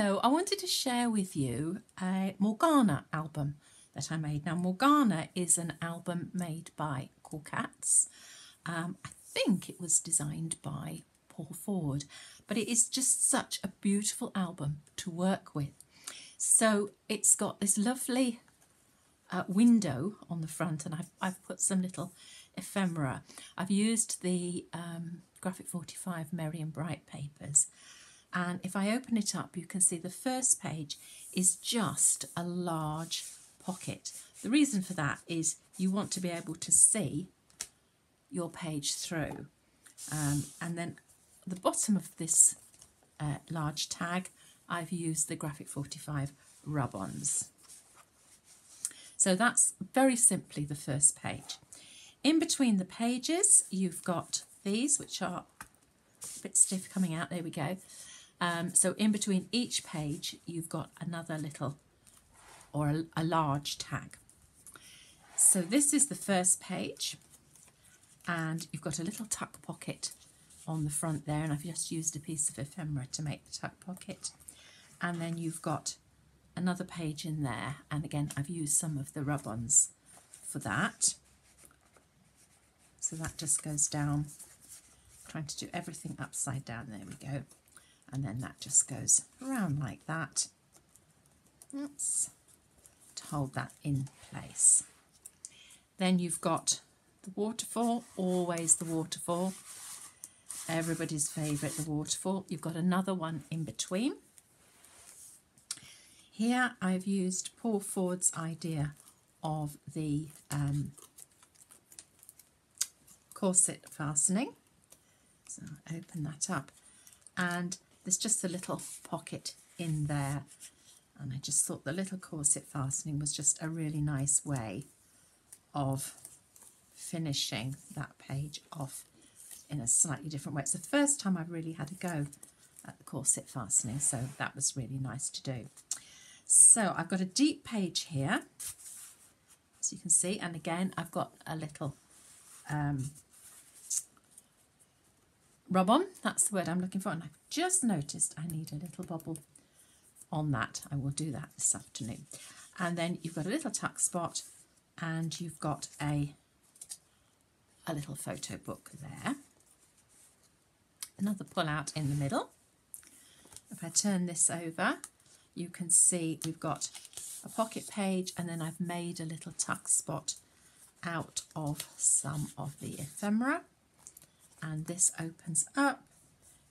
Hello, I wanted to share with you a Morgana album that I made. Now, Morgana is an album made by Cool Cats. Um, I think it was designed by Paul Ford, but it is just such a beautiful album to work with. So it's got this lovely uh, window on the front, and I've, I've put some little ephemera. I've used the um, Graphic 45 Merry and Bright papers and if I open it up you can see the first page is just a large pocket. The reason for that is you want to be able to see your page through um, and then the bottom of this uh, large tag I've used the Graphic 45 rub-ons. So that's very simply the first page. In between the pages you've got these which are a bit stiff coming out, there we go. Um, so in between each page, you've got another little or a, a large tag. So this is the first page and you've got a little tuck pocket on the front there and I've just used a piece of ephemera to make the tuck pocket. And then you've got another page in there and again I've used some of the rub-ons for that. So that just goes down trying to do everything upside down. There we go and then that just goes around like that Oops. to hold that in place. Then you've got the waterfall, always the waterfall. Everybody's favourite, the waterfall. You've got another one in between. Here I've used Paul Ford's idea of the um, corset fastening. So open that up and there's just a little pocket in there and I just thought the little corset fastening was just a really nice way of finishing that page off in a slightly different way. It's the first time I've really had a go at the corset fastening so that was really nice to do. So I've got a deep page here as you can see and again I've got a little um, rub on, that's the word I'm looking for. And I've just noticed I need a little bubble on that. I will do that this afternoon. And then you've got a little tuck spot and you've got a, a little photo book there. Another pull out in the middle. If I turn this over, you can see we've got a pocket page and then I've made a little tuck spot out of some of the ephemera and this opens up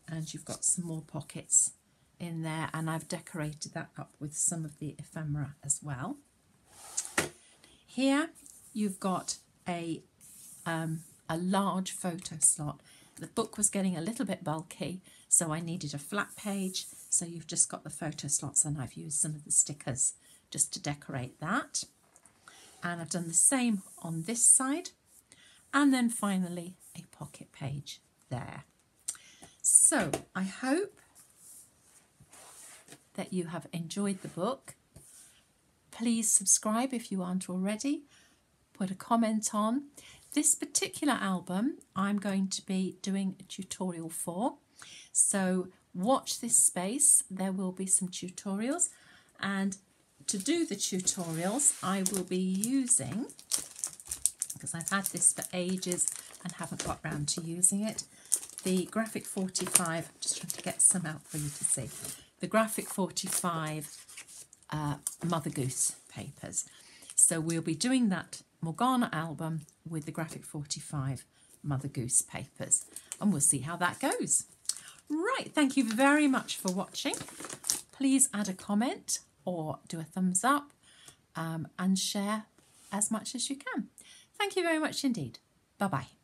and you've got some more pockets in there and I've decorated that up with some of the ephemera as well. Here you've got a, um, a large photo slot. The book was getting a little bit bulky so I needed a flat page so you've just got the photo slots and I've used some of the stickers just to decorate that. And I've done the same on this side and then finally pocket page there. So I hope that you have enjoyed the book. Please subscribe if you aren't already. Put a comment on. This particular album I'm going to be doing a tutorial for. So watch this space. There will be some tutorials and to do the tutorials I will be using because I've had this for ages and haven't got round to using it. The Graphic 45, just trying to get some out for you to see. The Graphic 45 uh, Mother Goose papers. So we'll be doing that Morgana album with the Graphic 45 Mother Goose papers and we'll see how that goes. Right, thank you very much for watching. Please add a comment or do a thumbs up um, and share as much as you can. Thank you very much indeed. Bye-bye.